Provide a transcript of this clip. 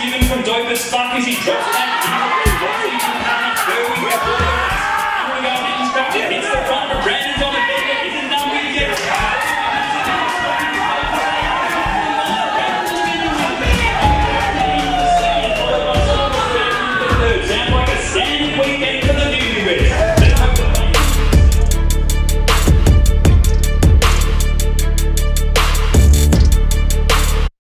even from Dover's back as he drops down.